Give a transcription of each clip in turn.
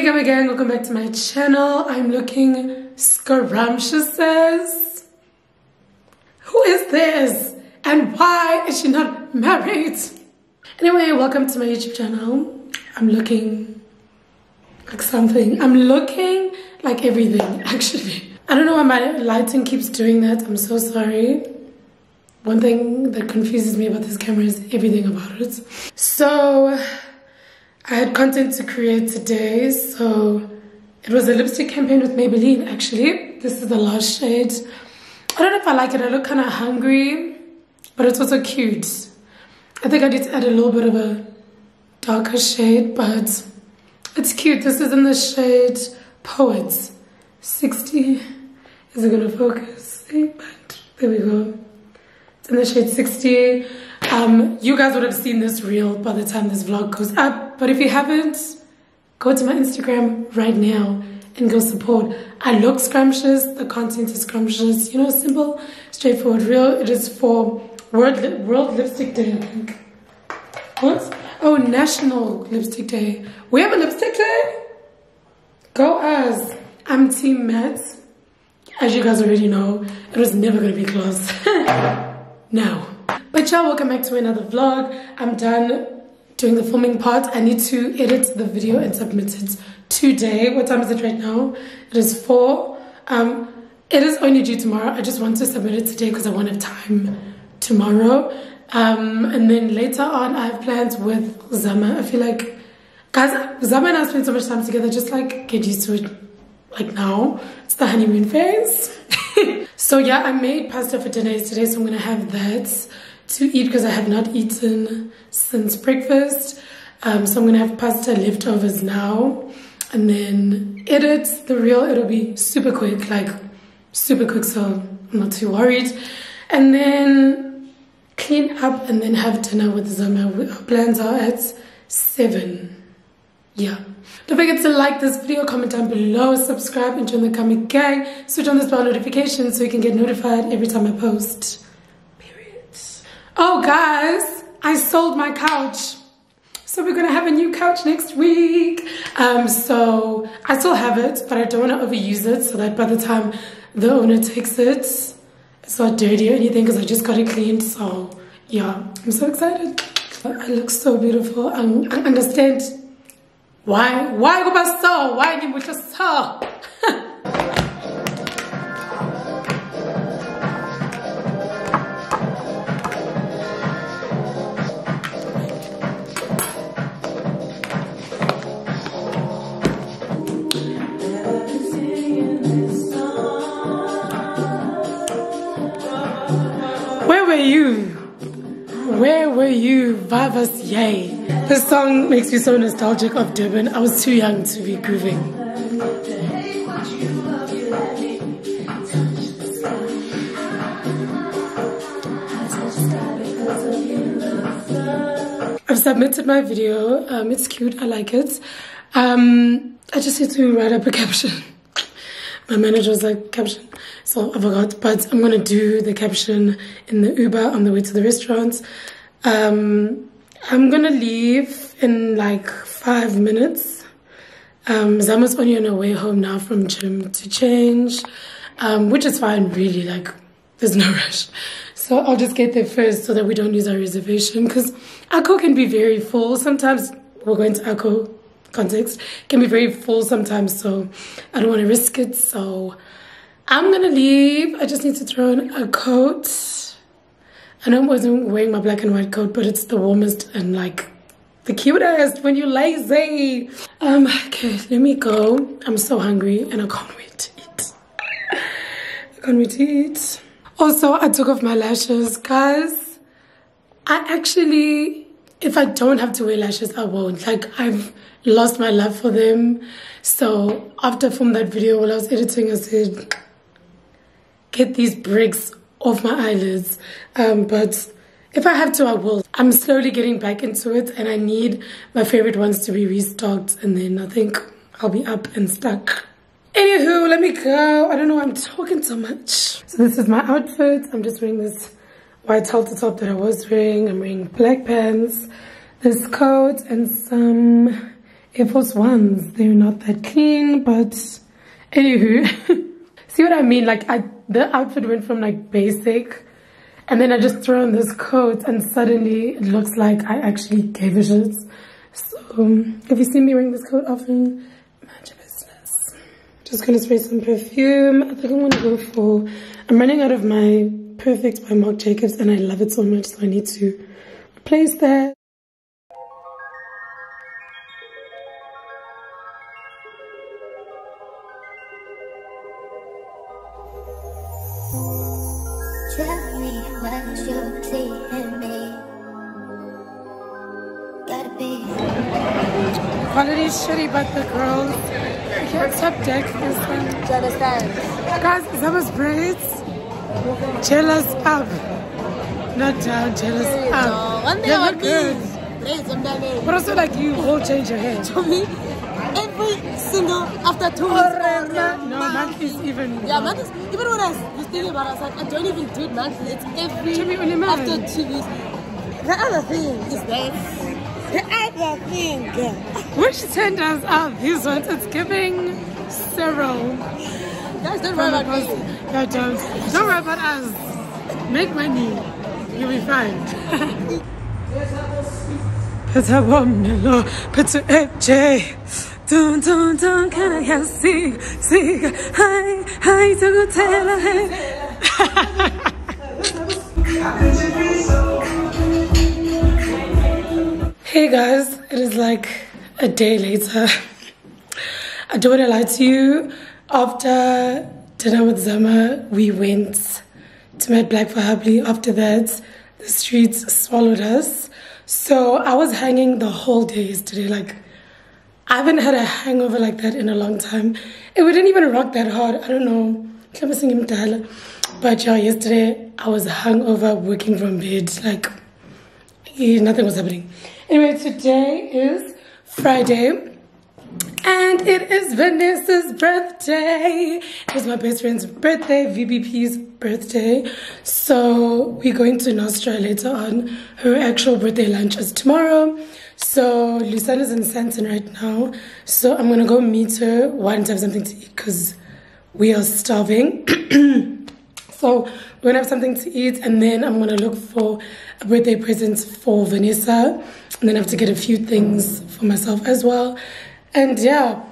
Hey again, welcome back to my channel. I'm looking scrumptious. Who is this? And why is she not married? Anyway, welcome to my YouTube channel. I'm looking like something. I'm looking like everything, actually. I don't know why my lighting keeps doing that. I'm so sorry. One thing that confuses me about this camera is everything about it. So, I had content to create today, so it was a lipstick campaign with Maybelline actually. This is the last shade. I don't know if I like it, I look kind of hungry, but it's also cute. I think I need to add a little bit of a darker shade, but it's cute. This is in the shade Poets 60. Is it gonna focus? But there we go. It's in the shade 60. Um, you guys would have seen this reel by the time this vlog goes up. But if you haven't, go to my Instagram right now and go support. I look scrumptious. The content is scrumptious. You know, simple, straightforward reel. It is for World, Li World Lipstick Day, I think. What? Oh, National Lipstick Day. We have a lipstick day? Go us. I'm Team Matte. As you guys already know, it was never going to be close. now. But y'all, welcome back to another vlog. I'm done doing the filming part. I need to edit the video and submit it today. What time is it right now? It is 4. Um, it is only due tomorrow. I just want to submit it today because I won't have time tomorrow. Um, and then later on, I have plans with Zama. I feel like, guys, Zama and I spend so much time together. Just like get used to it like now. It's the honeymoon phase. so yeah, I made pasta for dinner today, so I'm gonna have that to eat because I have not eaten since breakfast. Um, so I'm gonna have pasta leftovers now and then edit the reel. It'll be super quick, like super quick, so I'm not too worried. And then clean up and then have dinner with Zama. Our plans are at 7. Yeah. Don't forget to like this video, comment down below, subscribe, and join the Gama gang. Switch on this bell notification so you can get notified every time I post. Oh, guys, I sold my couch. So we're gonna have a new couch next week. Um, so I still have it, but I don't wanna overuse it so that by the time the owner takes it, it's not dirty or anything because I just got it cleaned. So yeah, I'm so excited. I look so beautiful. I, I understand why, why go so? Why you so? Vavas Yay? This song makes me so nostalgic of Durban. I was too young to be grooving. I've submitted my video. Um, it's cute. I like it. Um, I just need to write up a caption. My manager was like, caption. So I forgot. But I'm going to do the caption in the Uber on the way to the restaurant. Um, I'm going to leave in like five minutes. Um, Zama's only on her way home now from gym to change, um, which is fine, really. Like, there's no rush. So I'll just get there first so that we don't lose our reservation because Akko can be very full. Sometimes we're going to Akko context can be very full sometimes so I don't want to risk it so I'm gonna leave I just need to throw on a coat I know I wasn't wearing my black and white coat but it's the warmest and like the cutest when you're lazy. Um okay let me go. I'm so hungry and I can't wait to eat. I can't wait to eat. Also I took off my lashes guys. I actually if I don't have to wear lashes, I won't. Like I've lost my love for them. So after from that video while I was editing, I said, get these bricks off my eyelids. Um, but if I have to, I will. I'm slowly getting back into it and I need my favorite ones to be restocked and then I think I'll be up and stuck. Anywho, let me go. I don't know why I'm talking so much. So this is my outfit. I'm just wearing this white halter top that I was wearing. I'm wearing black pants, this coat, and some Air Force Ones. They're not that clean, but anywho. See what I mean? Like I, the outfit went from like basic and then I just throw on this coat and suddenly it looks like I actually gave a shit. So um, if you see me wearing this coat often, mind your business. Just gonna spray some perfume. I think I'm gonna go for, I'm running out of my Perfect by Marc Jacobs and I love it so much so I need to replace that. Is shitty, but the girls can't stop dick is Do you understand? Guys, that was braids. Jealous up. Not down, jealous up. One thing You about look me, good. But also like you whole change your hair. to me, every single after two weeks. No, month, is even. Yeah, month is, even when I was thinking about it, I was like, I don't even do it monthly. It's every To me, only month. after two weeks. The other thing is that the other thing. Which tenders are these ones? It's giving Cyril. Guys, don't worry about me. No, don't. Don't worry about us. Make money. You'll be fine. Peta bomelo, peta AJ. Dun dun dun, can I have sig sig? Hi hi, to go tell her. Hey guys, it is like a day later. I don't want to lie to you. After dinner with Zama, we went to Mad Black for Hubley. After that, the streets swallowed us. So I was hanging the whole day yesterday. Like, I haven't had a hangover like that in a long time. It didn't even rock that hard. I don't know. But yeah, yesterday I was hungover, working from bed. Like, nothing was happening. Anyway, today is Friday. And it is Vanessa's birthday. It is my best friend's birthday, VBP's birthday. So we're going to Nostra later on. Her actual birthday lunch is tomorrow. So Luciana's in Sandton right now. So I'm gonna go meet her. One to have something to eat because we are starving. So we're gonna have something to eat, and then I'm gonna look for a birthday present for Vanessa, and then I have to get a few things for myself as well. And yeah,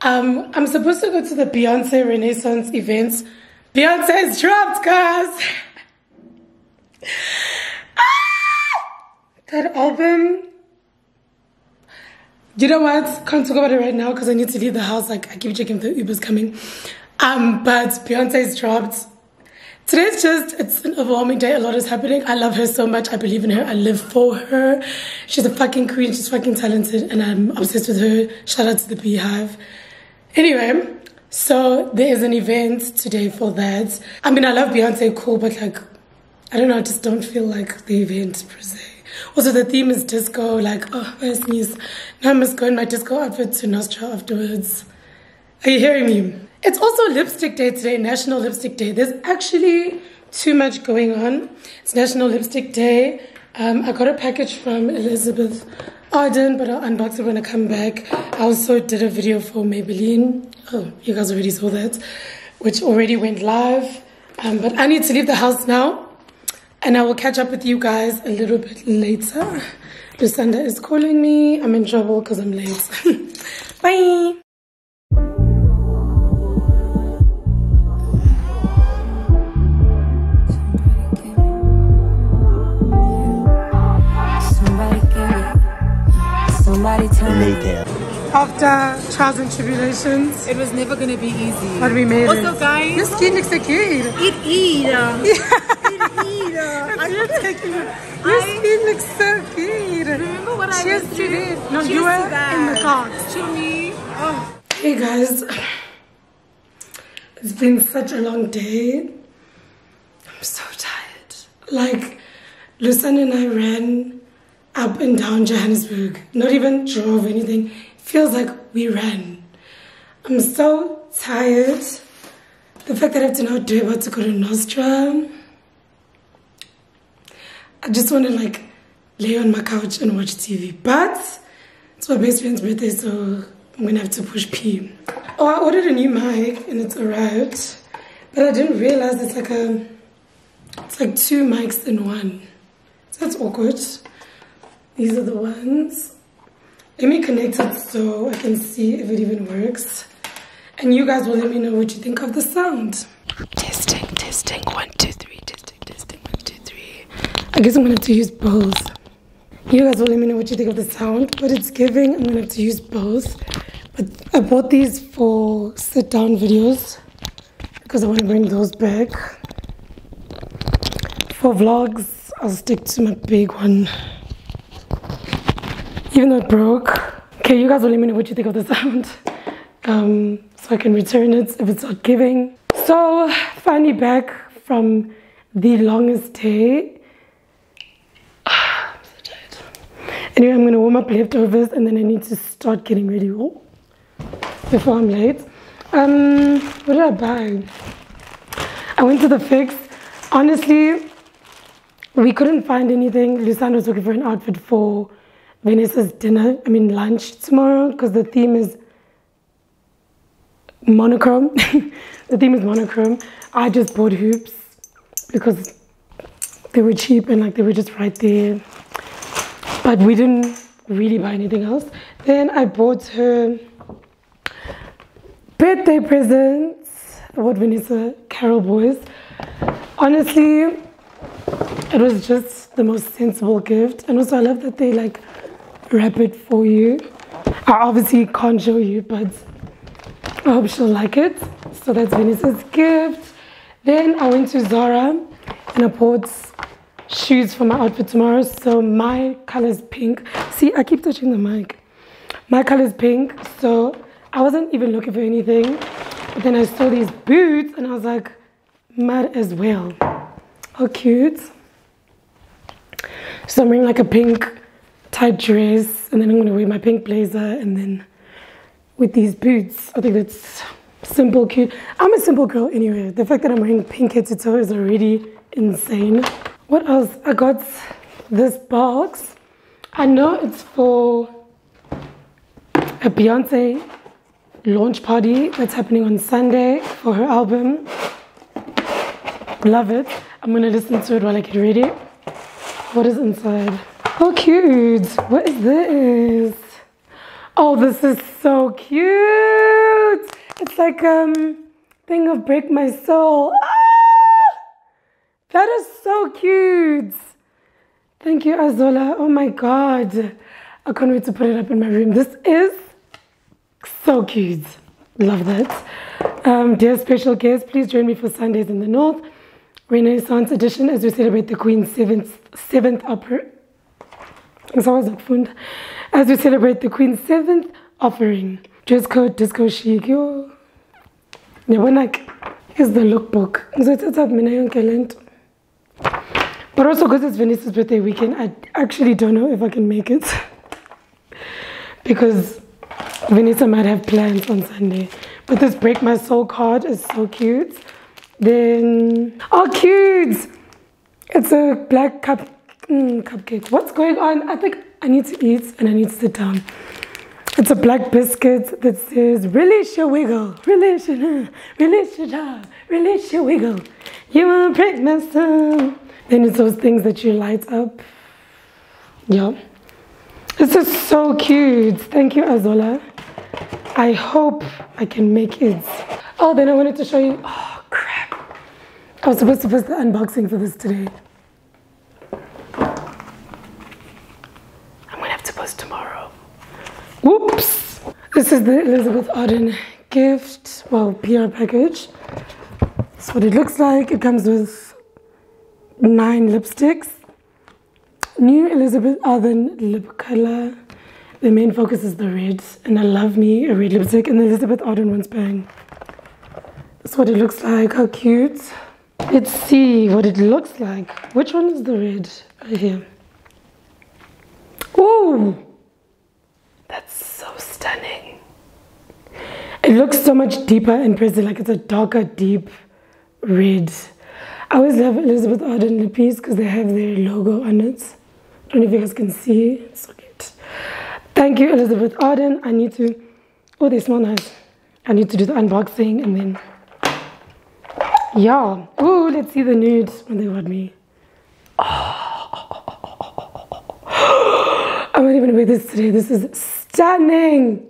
um, I'm supposed to go to the Beyonce Renaissance event. Beyonce's dropped, guys. Ah! that album. You know what? Can't talk about it right now because I need to leave the house. Like I keep checking if the Uber's coming. Um, but Beyonce's dropped. Today's just, it's an overwhelming day. A lot is happening. I love her so much. I believe in her. I live for her. She's a fucking queen. She's fucking talented. And I'm obsessed with her. Shout out to the BeyHive. Anyway, so there is an event today for that. I mean, I love Beyonce, cool, but like, I don't know, I just don't feel like the event per se. Also, the theme is disco. Like, oh, I sneeze. Now I must go in my disco outfit to Nostra afterwards. Are you hearing me? It's also lipstick day today, National Lipstick Day. There's actually too much going on. It's National Lipstick Day. Um, I got a package from Elizabeth Arden, but I'll unbox it when I come back. I also did a video for Maybelline. Oh, you guys already saw that, which already went live. Um, but I need to leave the house now, and I will catch up with you guys a little bit later. Lucinda is calling me. I'm in trouble because I'm late. Bye. Somebody tell me. After trials and tribulations, It was never gonna be easy. but we made Also, it. guys, Your skin looks so cute. it is. Uh, it is. You're taking. Your skin looks so good. Remember what I Cheers to this. No, Cheers you were in the car. To me. Oh. Hey guys, it's been such a long day. I'm so tired. Like, Lucian and I ran up and down Johannesburg. Not even drove anything. Feels like we ran. I'm so tired. The fact that I have to now do about to go to Nostra. I just want to like lay on my couch and watch TV. But it's my best friend's birthday, so I'm gonna have to push P. Oh, I ordered a new mic and it's arrived, but I didn't realize it's like a, it's like two mics in one. So that's awkward. These are the ones. Let me connect it so I can see if it even works. And you guys will let me know what you think of the sound. Testing, testing, one, two, three, testing, testing, one, two, three. I guess I'm gonna have to use both. You guys will let me know what you think of the sound, but it's giving. I'm gonna have to use both. But I bought these for sit down videos because I want to bring those back. For vlogs, I'll stick to my big one. Even though it broke. Okay, you guys will let me know what you think of the sound. Um, so I can return it if it's not giving. So, finally back from the longest day. I'm so tired. Anyway, I'm gonna warm up leftovers and then I need to start getting ready oh, before I'm late. Um, what did I buy? I went to the fix. Honestly, we couldn't find anything. Luciano was looking for an outfit for Vanessa's dinner, I mean lunch tomorrow, because the theme is monochrome. the theme is monochrome. I just bought hoops because they were cheap and like they were just right there. But we didn't really buy anything else. Then I bought her birthday presents. What Vanessa Carrol Boyes. Honestly, it was just the most sensible gift. And also I love that they like wrap it for you. I obviously can't show you, but I hope she'll like it. So that's Vanessa's gift. Then I went to Zara and I bought shoes for my outfit tomorrow. So my color is pink. See, I keep touching the mic. My color is pink, so I wasn't even looking for anything. But then I saw these boots and I was like, mad as well. How cute. So I'm wearing like a pink tight dress and then I'm gonna wear my pink blazer and then with these boots. I think that's simple, cute. I'm a simple girl anyway. The fact that I'm wearing pink head to toe is already insane. What else? I got this box. I know it's for a Beyonce launch party that's happening on Sunday for her album. Love it. I'm gonna listen to it while I get ready. What is inside? Oh, cute. What is this? Oh, this is so cute. It's like um thing of break my soul. Ah! That is so cute. Thank you, Azola. Oh my god. I can't wait to put it up in my room. This is so cute. Love that. Um, dear special guest, please join me for Sundays in the North Renaissance edition as we celebrate the Queen's seventh seventh opera. As we celebrate the Queen's seventh offering. Dress code, disco chic. Yo. Yabona ke, here's the lookbook. Ngizothatha mina yonke. But also because it's Vanessa's birthday weekend, I actually don't know if I can make it. because Vanessa might have plans on Sunday. But this Break My Soul card is so cute. Then, oh, cute! It's a black cup mm, cupcake. What's going on? I think I need to eat and I need to sit down. It's a black biscuit that says, release your wiggle, release your, release your jaw, release your wiggle. You break my soul. Then it's those things that you light up. Yeah. This is so cute. Thank you, Azola. I hope I can make it. Oh, then I wanted to show you. Oh, crap. I was supposed to post the unboxing for this today. I'm gonna have to post tomorrow. Whoops! This is the Elizabeth Arden gift, well, PR package. That's what it looks like. It comes with nine lipsticks. New Elizabeth Arden lip color. The main focus is the red, and I love me a red lipstick. And the Elizabeth Arden one's bang. That's what it looks like. How cute. Let's see what it looks like. Which one is the red? Right here. Ooh! That's so stunning. It looks so much deeper in person, like it's a darker, deep red. I always love Elizabeth Arden lippies because they have their logo on it. I don't know if you guys can see. It's so cute. Thank you, Elizabeth Arden. I need to, oh, they smell nice. I need to do the unboxing and then, yeah. Oh, let's see the nude when they want me. I'm not even wear this today. This is stunning.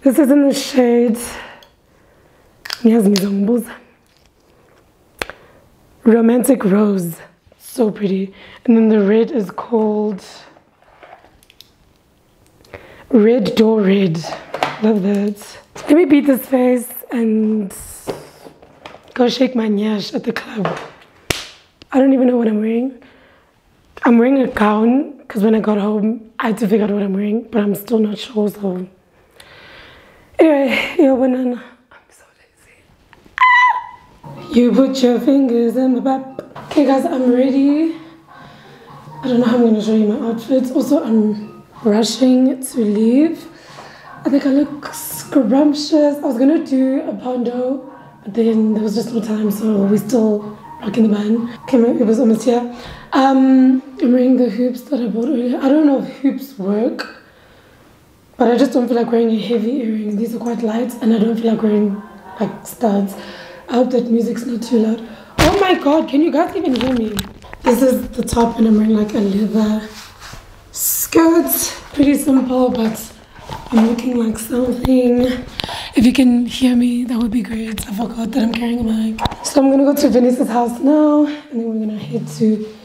This is in the shade. Romantic Rose. So pretty. And then the red is called Red Door Red. Love that. Let me beat this face and go shake my nyash at the club. I don't even know what I'm wearing. I'm wearing a gown because when I got home, I had to figure out what I'm wearing, but I'm still not sure. So, anyway, yo, banana. I'm so lazy. You put your fingers in my butt. Okay, guys, I'm ready. I don't know how I'm going to show you my outfit. Also, I'm rushing to leave. I think I look scrumptious. I was going to do a pondo, but then there was just no time, so we still rocking the band. Okay, it was almost here. Um, I'm wearing the hoops that I bought earlier. I don't know if hoops work, but I just don't feel like wearing a heavy earring. These are quite light, and I don't feel like wearing like studs. I hope that music's not too loud. Oh my god, can you guys even hear me? This is the top, and I'm wearing like a leather skirt. Pretty simple, but I'm looking like something. If you can hear me, that would be great. I forgot that I'm carrying a mic. So I'm gonna go to Vanessa's house now, and then we're gonna head to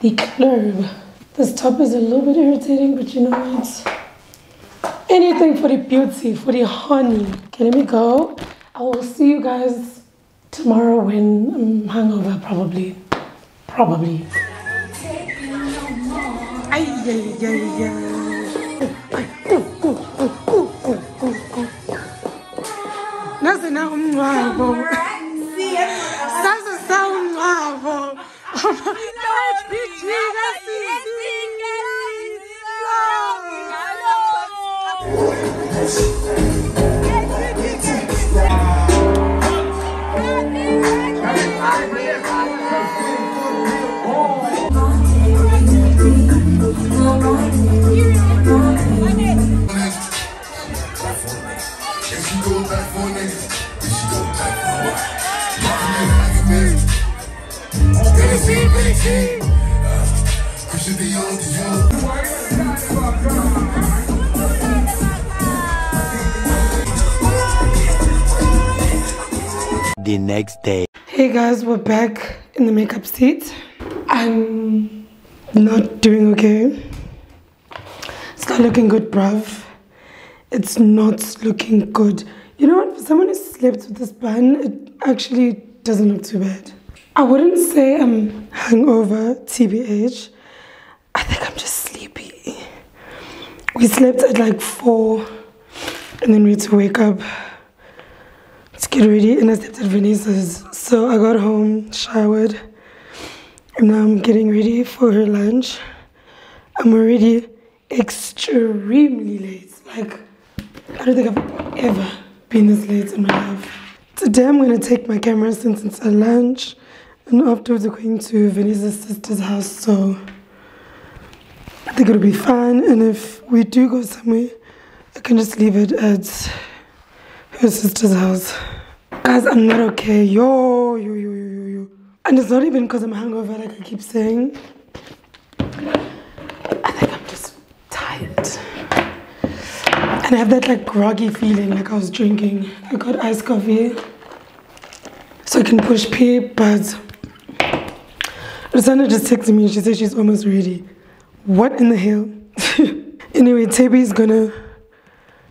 the club. This top is a little bit irritating, but you know what? Anything for the beauty, for the honey. Okay, let me go. I will see you guys tomorrow when I'm hungover, probably. Probably. Ay, ay, ay, ay. Nasi na umngcwabo. Bijika If next day. Hey guys, we're back in the makeup seat. I'm not doing okay. It's not looking good, bruv. It's not looking good. You know what? For someone who slept with this bun, it actually doesn't look too bad. I wouldn't say I'm hungover, TBH. I think I'm just sleepy. We slept at like four, and then we had to wake up get ready and I slept at Vanessa's. So I got home, showered, and now I'm getting ready for her lunch. I'm already extremely late. Like, I don't think I've ever been this late in my life. Today I'm gonna take my camera since it's a lunch, and afterwards we're going to Vanessa's sister's house. So I think it'll be fun. And if we do go somewhere, I can just leave it at her sister's house. Guys, I'm not okay. Yo, yo, yo, yo, yo. And it's not even because I'm hungover, like I keep saying. I think I'm just tired. And I have that like groggy feeling like I was drinking. I got iced coffee so I can push pee, but Rosanna just texted me and she said she's almost ready. What in the hell? anyway, Taby's gonna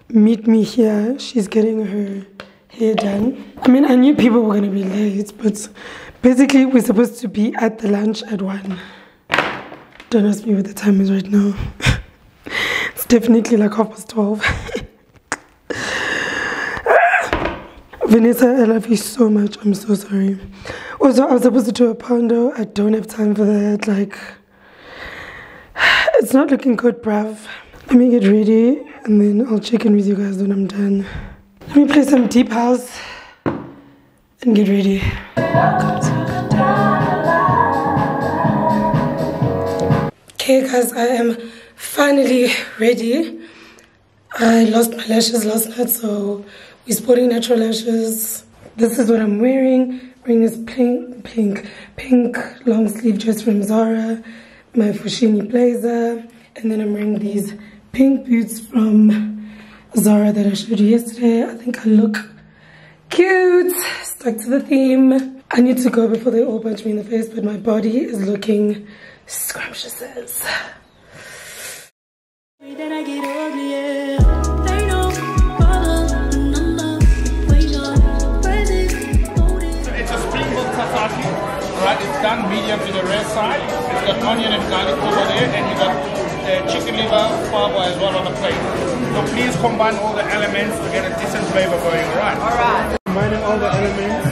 meet me here. She's getting her hair done. I mean, I knew people were gonna be late, but Basically, we're supposed to be at the lunch at 1. Don't ask me what the time is right now. it's definitely like half past 12. Vanessa, I love you so much. I'm so sorry. Also, I was supposed to do a pondo. I don't have time for that. Like, it's not looking good, bruv. Let me get ready and then I'll check in with you guys when I'm done. Let me play some deep house and get ready. Okay, guys, I am finally ready. I lost my lashes last night, so we're sporting natural lashes. This is what I'm wearing. wearing this pink, pink, pink long sleeve dress from Zara, my Fushini blazer, and then I'm wearing these pink boots from Zara that I showed you yesterday. I think I look cute, stuck to the theme. I need to go before they all punch me in the face, but my body is looking scrumptious. It's a springbok tataki, right? It's done medium to the rare side. It's got onion and garlic over there, and you got uh, chicken liver, fava as well on the plate. So please combine all the elements to get a decent flavor going, all right? All right. Combining all the elements.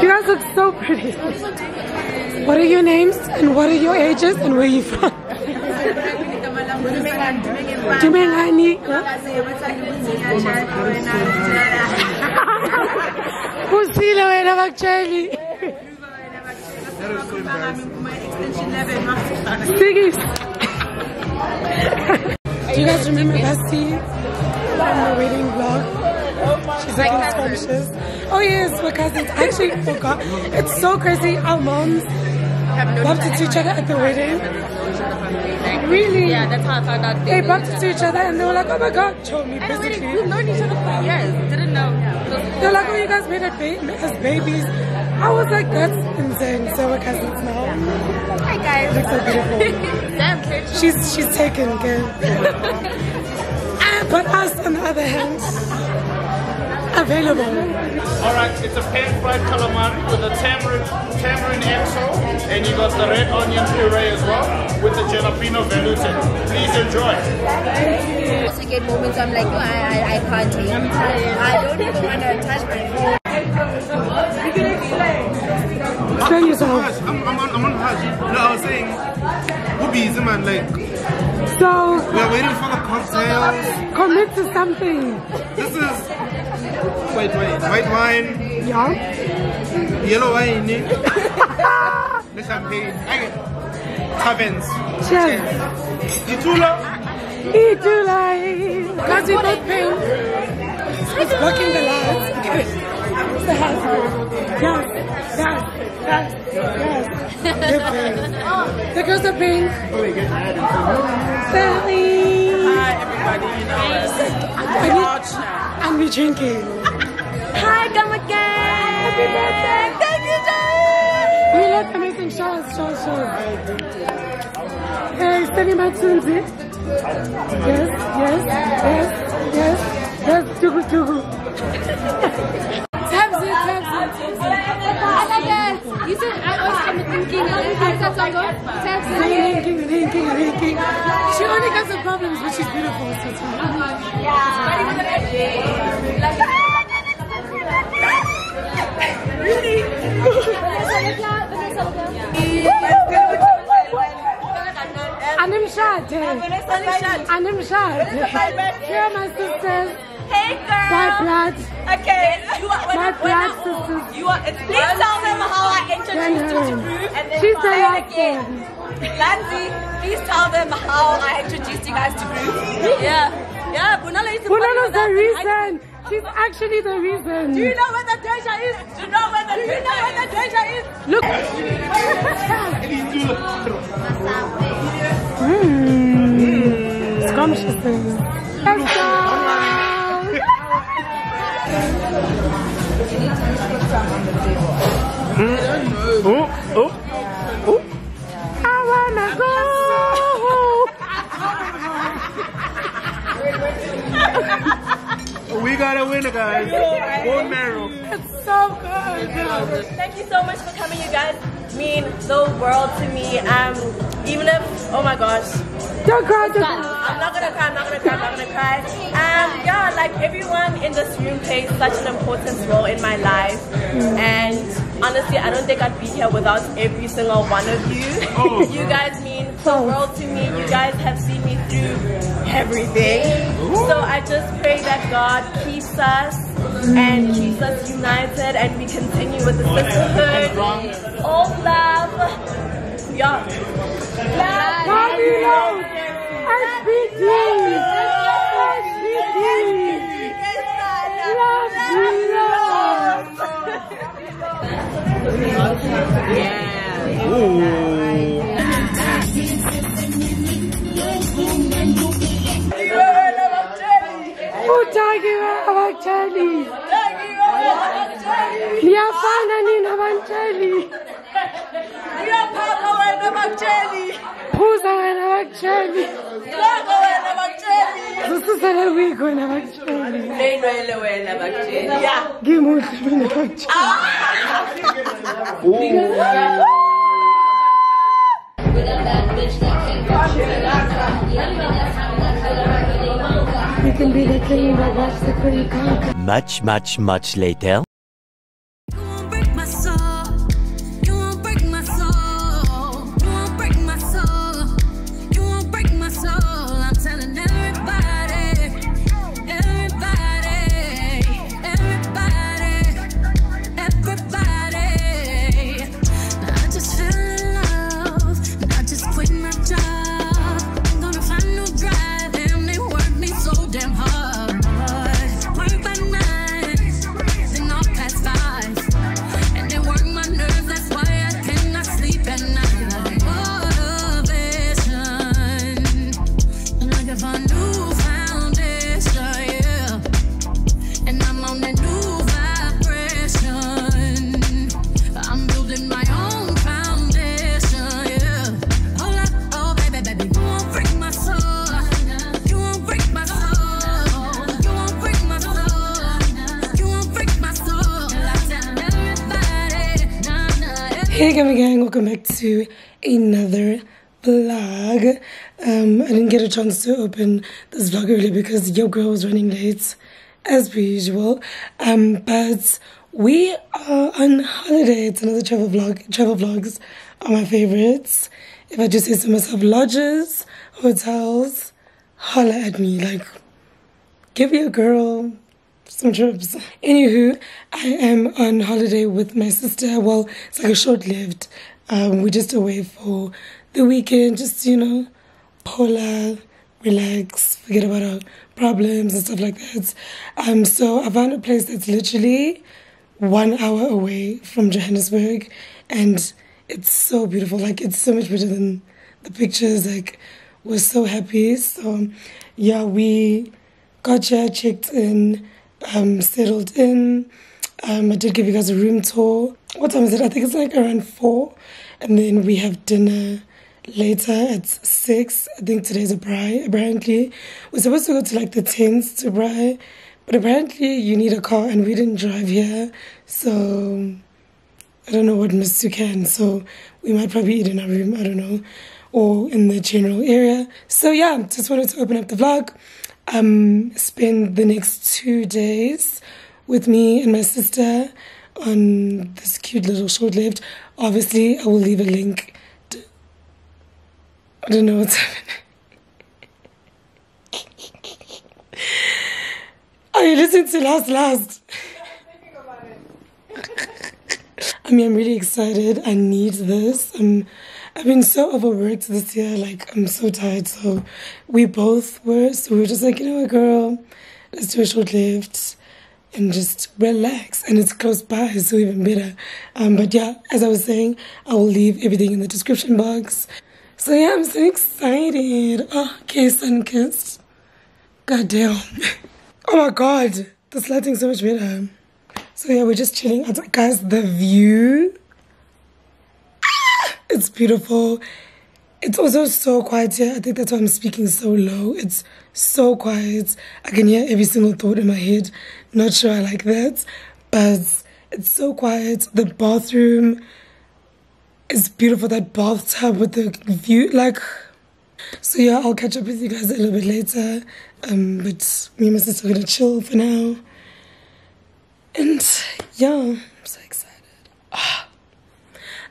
You guys look so pretty. What are your names and what are your ages and where are you from? Dumengani. Kusile wena bakutsheli. Sigis. Do you guys remember Basti from the wedding vlog? She's like scrumptious. Oh yes, we're cousins. I actually forgot. It's so crazy. Our moms bumped into each other at the wedding. Really? Yeah, that's how I found out. They bumped into each other and they were like, oh my god, show me basically. We've known each other for years. Didn't know. They're like, oh, you guys made it ba- as babies. I was like, that's insane. So we're cousins now. Hi guys. Looks so beautiful. Damn, kid. She's she's taken, okay? Ah, but us, on the other hand, available. All right, it's a pan-fried calamari with a tamarind, tamarind XO, and you got the red onion puree as well with the jalapeno velouté. Please enjoy. Also get moments I'm like, oh, I, I, I can't take. I don't even want to touch my phone. Yourself. I'm, I'm on, I'm on Hajj. No, I was saying, we're busy, man. Like, So, we're waiting for the cocktails. commit to something. This is, wait, wait, white wine, Yeah? yellow wine, eh? the champagne. Okay. Taverns. Cheers. Itula. Life. Because we both pink. It's blocking the lights. Okay. The house. Yes. Yes. Yes. Yes. The girls are pink. Oh, Sally. Hi, everybody. You know us. I need, and we're drinking. Hi, come again. Happy birthday. Thank you, Jay. We look amazing. Show us, show us, show us. Hey, Steady Matsunzi. Yes, yes, yes, yes, yes. Tugu, tugu. Tabs it, tabs it. I. You said I was from the thinking. How does that song go? Taps it. Linking, linking, linking. She only got some problems, but she's beautiful. So it's fine. Oh, Animshad. Animshad. Here are my sisters. Hey girl. My blood. Okay. You are, My blood I- sisters. You are. It's please tell them how I introduced you to Jen Groove, and then She's the last again. Landzy, please tell them how I introduced you guys to Groove. Yeah. Yeah. Bunala to follow Bunala's the reason. She's actually the reason. Do you know where the treasure is? Do you know where the, do you know where the treasure is? Look. Mmm. Scrumptious. Let's go. Oh, oh. I wanna go. We got a winner, guys. Bone marrow. It's so good. Thank you so much for coming, you guys. Mean the world to me. Um, even if, oh my gosh, Don't cry, don't cry. I'm not gonna cry, I'm not gonna cry, I'm not gonna cry. Um, yeah, like everyone in this room plays such an important role in my life. And honestly, I don't think I'd be here without every single one of you. you guys mean the world to me. You guys have seen me through everything. So I just pray that God keeps us and keeps us united and we continue with the sisterhood. All love. Yeah. Love. Fabulous. SBD. Utakiwe abatshali. Liyafana nina abatshali. Ngiyaphatha wena bakutsheli. Phuza wena abatshali. Ngiyapha wena bakutsheli. Zisusele kwikho wena abatshali. Neyinwele wena bakutsheli. Yeah. Ngimuhle mina abatshali. You can be the king, but that's the pretty conquer. Much, much, much later. To another vlog. Um, I didn't get a chance to open this vlog earlier because your girl was running late as per usual. Um, but we are on holiday. It's another travel vlog. Travel vlogs are my favorites. If I just say so myself, lodges, hotels, holla at me. Like, give your girl some trips. Anywho, I am on holiday with my sister. Well, it's like a short lived. Um, we're just away for the weekend, just, you know, polar, relax, forget about our problems and stuff like that. Um, so I found a place that's literally one hour away from Johannesburg and it's so beautiful. Like, it's so much better than the pictures. Like, we're so happy. So, yeah, we got here, checked in, um, settled in. Um, I did give you guys a room tour. What time is it? I think it's like around four. And then we have dinner later at six. I think today's a braai, apparently. We're supposed to go to like the tents to braai. But apparently you need a car and we didn't drive here. So I don't know what Sue can. So we might probably eat in our room. I don't know. Or in the general area. So yeah, just wanted to open up the vlog um, spend the next two days with me and my sister on this cute little short lived. Obviously, I will leave a link. To, I don't know what's happening. Are you listening to Last Last? I mean, I'm really excited. I need this. Um, I've been so overworked this year. Like, I'm so tired. So, we both were. So, we were just like, you know what, girl, let's do a short lived and just relax. And it's close by, so even better. Um, but yeah, as I was saying, I will leave everything in the description box. So, yeah, I'm so excited. Oh, okay, sun kissed. God damn. Oh my god, this lighting's so much better. So yeah, we're just chilling. Guys, the view, ah, it's beautiful. It's also so quiet here. I think that's why I'm speaking so low. It's so quiet. I can hear every single thought in my head. Not sure I like that, but it's so quiet. The bathroom is beautiful. That bathtub with the view, like. So yeah, I'll catch up with you guys a little bit later. Um, but me and my sister are gonna chill for now. And yeah, I'm so excited. Ah,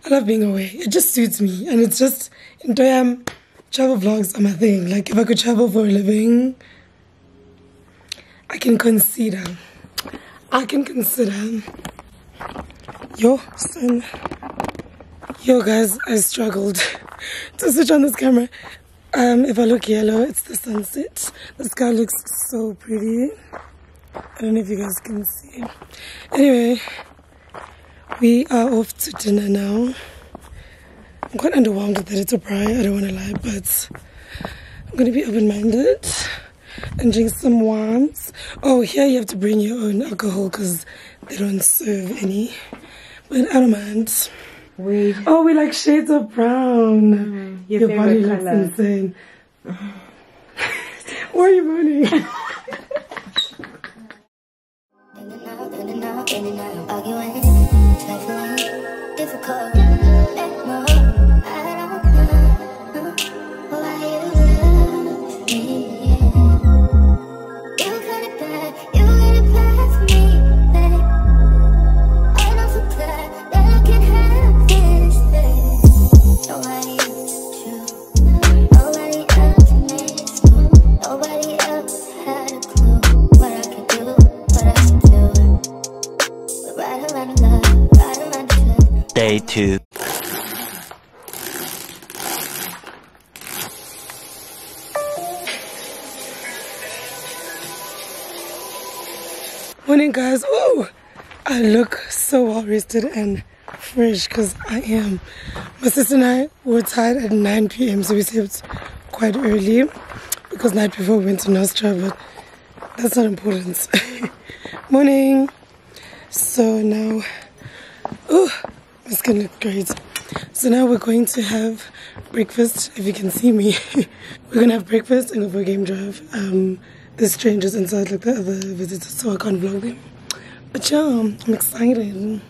I love being away. It just suits me, and it's just in Toyam, travel vlogs are my thing. Like if I could travel for a living, I can consider. I can consider. Yo, son. Yo, guys, I struggled to switch on this camera. Um, if I look yellow, it's the sunset. The sky looks so pretty. I don't know if you guys can see. Anyway, we are off to dinner now. I'm quite underwhelmed that it's a braai, I don't want to lie, but I'm going to be open-minded and drink some wines. Oh, here you have to bring your own alcohol because they don't serve any. But I don't mind. Wait. Oh, we like shades of brown. Mm, your Your body favorite looks insane. Why are you moaning? Arguing, trifling, difficult. 2. Morning, guys. Oh, I look so well rested and fresh because I am. My sister and I were tired at 9 p.m., so we slept quite early because night before we went to Nostra, but that's not important. Morning. So now, oh, it's gonna look great. So now we're going to have breakfast. If you can see me, we're gonna have breakfast and go for a game drive. Um, there's strangers inside, like the other visitors, so I can't vlog them. But yeah, I'm excited.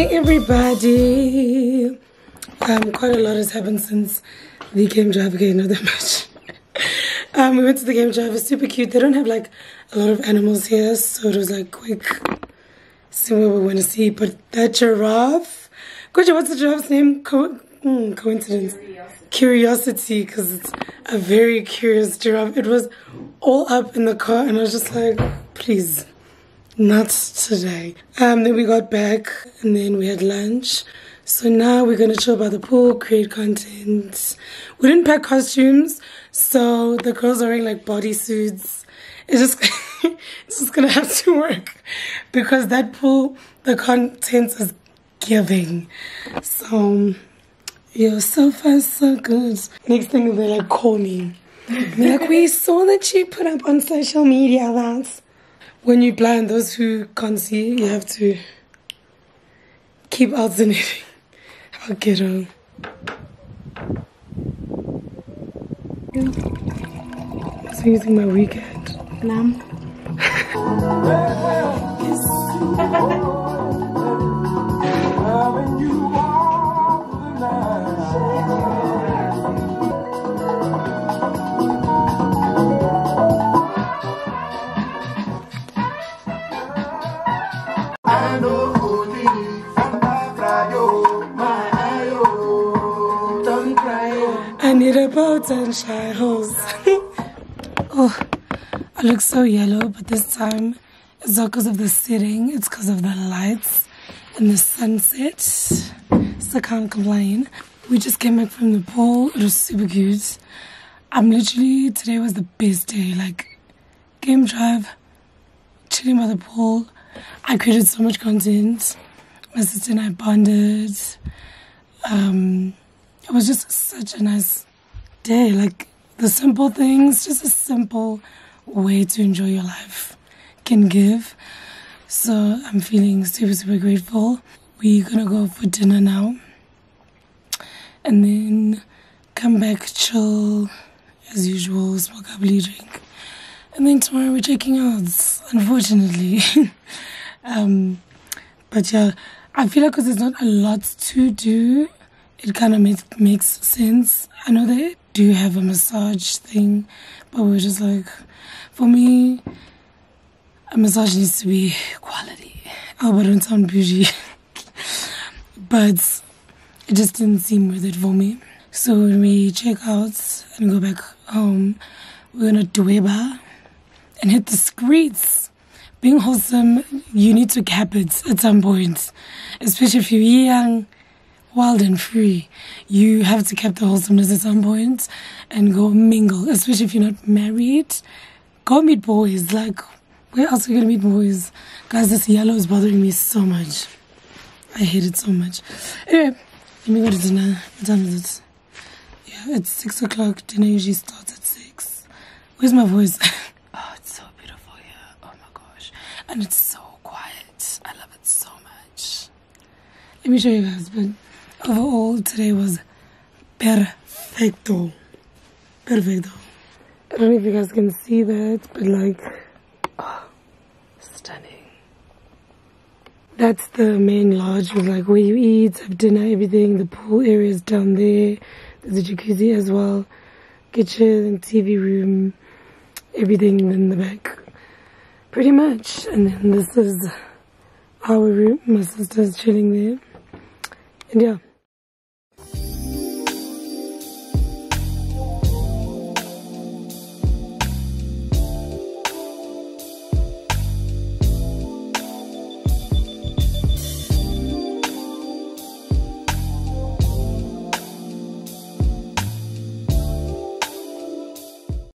Hey everybody! Um, quite a lot has happened since the game drive. Okay, not that much. um, we went to the game drive. It's super cute. They don't have like a lot of animals here, so it was like quick. See what we want to see. But that giraffe, Koja, what's the giraffe's name? Co- mm, coincidence. Curiosity, because it's a very curious giraffe. It was all up in the car, and I was just like, please. Not today. Um, then we got back and then we had lunch. So now we're gonna chill by the pool, create content. We didn't pack costumes, so the girls are wearing like bodysuits. It's just it's just gonna have to work because that pool, the content is giving. So yeah, so far so good. Next thing they like call me. Like, we saw that you put up on social media that when you blind, those who can't see, you have to keep alternating. How ghetto. So using my weekend. Lamb. shy hose. oh, I look so yellow, but this time it's not because of the sitting, it's because of the lights and the sunset. So I can't complain. We just came back from the pool. It was super cute. I'm literally, today was the best day. Like, game drive, chilling by the pool. I created so much content. My sister and I bonded. Um, it was just such a nice day. Like the simple things, just a simple way to enjoy your life can give. So I'm feeling super, super grateful. We're gonna go for dinner now and then come back, chill as usual, smoke a blue drink. And then tomorrow we're checking out, unfortunately. um, but yeah, I feel like 'cause there's not a lot to do, it kind of makes, makes sense. I know they do have a massage thing, but we're just like, for me, a massage needs to be quality. Oh, but don't sound bougie. but it just didn't seem worth it for me. So when we check out and go back home, we're gonna Dweba and hit the streets. Being wholesome, you need to cap it at some point, especially if you're young, wild and free. You have to keep the wholesomeness at some point and go mingle, especially if you're not married. Go meet boys. Like, where else are you gonna meet boys? Guys, this yellow is bothering me so much. I hate it so much. Anyway, let me go to dinner. What time is it? Yeah, it's six o'clock. Dinner usually starts at six. Where's my voice? oh, it's so beautiful here. Oh my gosh. And it's so quiet. I love it so much. Let me show you guys. But overall, today was perfecto. Perfecto. I don't know if you guys can see that, but like, oh, stunning. That's the main lodge with like where you eat, have dinner, everything. The pool area is down there. There's a jacuzzi as well. Kitchen, TV room, everything in the back. Pretty much. And then this is our room. My sister's chilling there. And yeah.